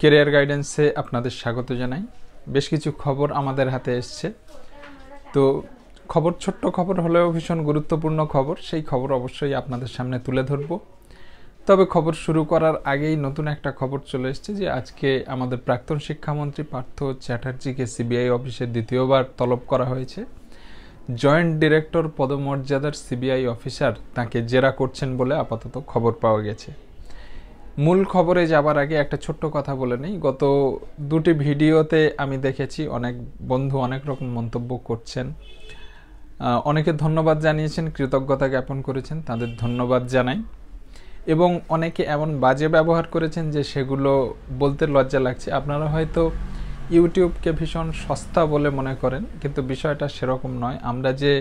Career গাইডেন্সে আপনাদের স্বাগত জানাই। বেশ কিছু খবর আমাদের হাতে এসছে। তো খবর, ছোট্ট খবর হলেও ভীষণ গুরুত্বপূর্ণ খবর, সেই খবর অবশ্যই আপনাদের সামনে তুলে ধরব। তবে খবর শুরু করার আগেই নতুন একটা খবর চলে এসছে যে আজকে আমাদের প্রাক্তন শিক্ষামন্ত্রী পার্থ চ্যাটার্জিকে সিবিআই অফিসে দ্বিতীয়বার তলব করা হয়েছে। জয়েন্ট ডিরেক্টর পদমর্যাদার সিবিআই অফিসার তাকে জেরা করছেন বলে আপাতত খবর পাওয়া গেছে। মূল খবরে যাবার আগে একটা ছোট্ট কথা বলে নেই। গত দুটি ভিডিওতে আমি দেখেছি অনেক বন্ধু অনেক রকম মন্তব্য করছেন। অনেকে ধন্যবাদ জানিয়েছেন, কৃতজ্ঞতা জ্ঞাপন করেছেন, তাদের ধন্যবাদ জানাই। এবং অনেকে এমন বাজে ব্যবহার করেছেন যে সেগুলো বলতে লজ্জা লাগছে। আপনারা হয়তো ইউটিউবকে ভীষণ সস্তা বলে মনে করেন, কিন্তু বিষয়টা সেরকম নয়। আমরা যে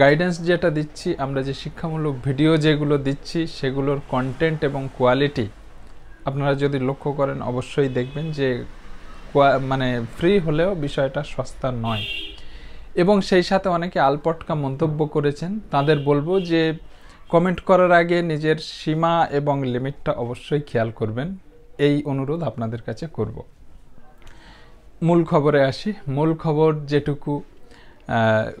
গাইডেন্স যেটা দিচ্ছি, আমরা যে শিক্ষামূলক ভিডিও যেগুলো দিচ্ছি, সেগুলোর কন্টেন্ট এবং কোয়ালিটি আপনারা যদি লক্ষ্য করেন, অবশ্যই দেখবেন যে মানে ফ্রি হলেও বিষয়টা সস্তা নয়। এবং সেই সাথে অনেকে আলপটকা মন্তব্য করেছেন, তাদের বলব যে কমেন্ট করার আগে নিজের সীমা এবং লিমিটটা অবশ্যই খেয়াল করবেন। এই অনুরোধ আপনাদের কাছে করব। মূল খবরে আসি। মূল খবর যেটুকু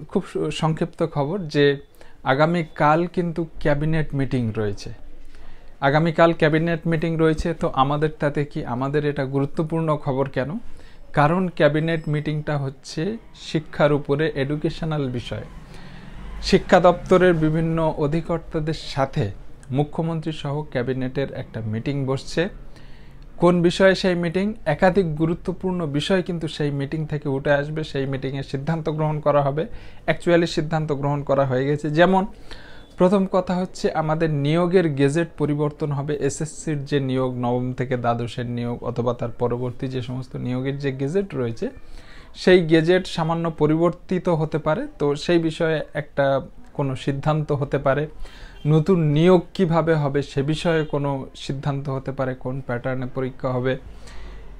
খুব সংক্ষিপ্ত খবর যে আগামীকাল কিন্তু ক্যাবিনেট মিটিং রয়েছে। আগামীকাল ক্যাবিনেট মিটিং রয়েছে, তো আমাদের তাতে কি, আমাদের এটা গুরুত্বপূর্ণ খবর কেন? কারণ ক্যাবিনেট মিটিংটা হচ্ছে শিক্ষার উপরে এডুকেশনাল বিষয়। শিক্ষা দপ্তরের বিভিন্ন অধিকর্তাদের সাথে মুখ্যমন্ত্রী সহ ক্যাবিনেটের একটা মিটিং বসছে। কোন বিষয়ে সেই মিটিং? একাধিক গুরুত্বপূর্ণ বিষয় কিন্তু সেই মিটিং থেকে উঠে আসবে। সেই মিটিংয়ে সিদ্ধান্ত গ্রহণ করা হবে। অ্যাকচুয়ালি সিদ্ধান্ত গ্রহণ করা হয়ে গেছে। যেমন, প্রথম কথা হচ্ছে আমাদের নিয়োগের গেজেট পরিবর্তন হবে। এসএসসির যে নিয়োগ, নবম থেকে দ্বাদশের নিয়োগ অথবা তার পরবর্তী যে সমস্ত নিয়োগের যে গেজেট রয়েছে, সেই গেজেট সামান্য পরিবর্তিত হতে পারে। তো সেই বিষয়ে একটা কোনো সিদ্ধান্ত হতে পারে। নতুন নিয়োগ কীভাবে হবে সে বিষয়ে কোনো সিদ্ধান্ত হতে পারে, কোন প্যাটার্নে পরীক্ষা হবে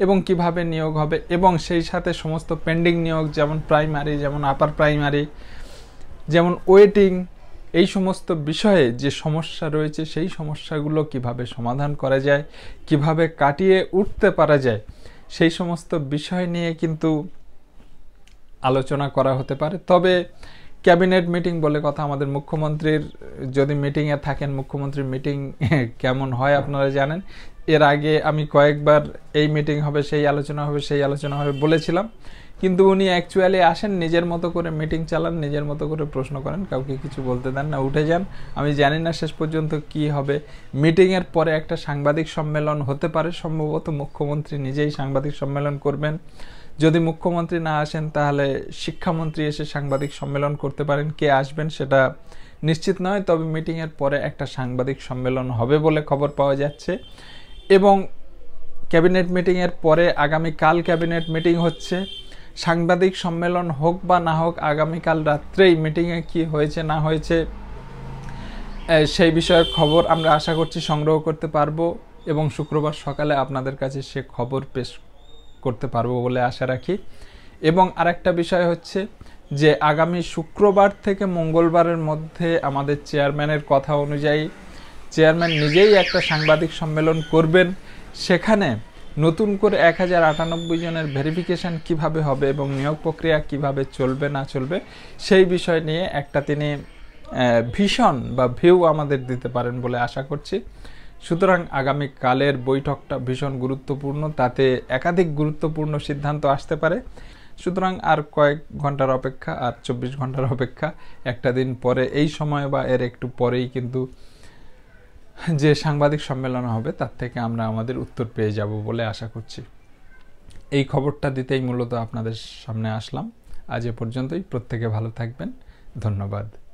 এবং কীভাবে নিয়োগ হবে এবং সেই সাথে সমস্ত পেন্ডিং নিয়োগ যেমন প্রাইমারি যেমন আপার প্রাইমারি যেমন ওয়েটিং এই সমস্ত বিষয়ে যে সমস্যা রয়েছে সেই সমস্যাগুলো কীভাবে সমাধান করা যায়, কীভাবে কাটিয়ে উঠতে পারা যায়, সেই সমস্ত বিষয় নিয়ে কিন্তু আলোচনা করা হতে পারে। তবে ক্যাবিনেট মিটিং বলে কথা আমাদের মুখ্যমন্ত্রীর, যদি মিটিংয়ে থাকেন মুখ্যমন্ত্রীর মিটিং কেমন হয় আপনারা জানেন। এর আগে আমি কয়েকবার এই মিটিং হবে, সেই আলোচনা হবে, সেই আলোচনা হবে বলেছিলাম। কিন্তু উনি অ্যাকচুয়ালি আসেন, নিজের মতো করে মিটিং চালান, নিজের মতো করে প্রশ্ন করেন, কাউকে কিছু বলতে দেন না, উঠে যান। আমি জানি না শেষ পর্যন্ত কি হবে। মিটিংয়ের পরে একটা সাংবাদিক সম্মেলন হতে পারে, সম্ভবত মুখ্যমন্ত্রী নিজেই সাংবাদিক সম্মেলন করবেন। যদি মুখ্যমন্ত্রী না আসেন, তাহলে শিক্ষামন্ত্রী এসে সাংবাদিক সম্মেলন করতে পারেন। কে আসবেন সেটা নিশ্চিত নয়, তবে মিটিংয়ের পরে একটা সাংবাদিক সম্মেলন হবে বলে খবর পাওয়া যাচ্ছে। এবং ক্যাবিনেট মিটিংয়ের পরে আগামীকাল ক্যাবিনেট মিটিং হচ্ছে। সাংবাদিক সম্মেলন হোক বা না হোক, আগামীকাল রাত্রেই মিটিংয়ে কি হয়েছে, না হয়েছে সেই বিষয়ের খবর আমরা আশা করছি সংগ্রহ করতে পারব। এবং শুক্রবার সকালে আপনাদের কাছে সে খবর পেশ করতে পারব বলে আশা রাখি। এবং আরেকটা বিষয় হচ্ছে যে, আগামী শুক্রবার থেকে মঙ্গলবারের মধ্যে আমাদের চেয়ারম্যানের কথা অনুযায়ী চেয়ারম্যান নিজেই একটা সাংবাদিক সম্মেলন করবেন। সেখানে নতুন করে এক হাজার আটানব্বই জনের ভেরিফিকেশান কীভাবে হবে এবং নিয়োগ প্রক্রিয়া কীভাবে চলবে, না চলবে, সেই বিষয় নিয়ে একটা তিনি ভীষণ বা ভিউ আমাদের দিতে পারেন বলে আশা করছি। সুতরাং আগামী কালের বৈঠকটা ভীষণ গুরুত্বপূর্ণ, তাতে একাধিক গুরুত্বপূর্ণ সিদ্ধান্ত আসতে পারে। সুতরাং আর কয়েক ঘণ্টার অপেক্ষা, আর চব্বিশ ঘণ্টার অপেক্ষা, একটা দিন পরে, এই সময় বা এর একটু পরেই কিন্তু যে সাংবাদিক সম্মেলন হবে, তার থেকে আমরা আমাদের উত্তর পেয়ে যাব বলে আশা করছি। এই খবরটা দিতেই মূলত আপনাদের সামনে আসলাম। আজ এ পর্যন্তই, প্রত্যেকে ভালো থাকবেন। ধন্যবাদ।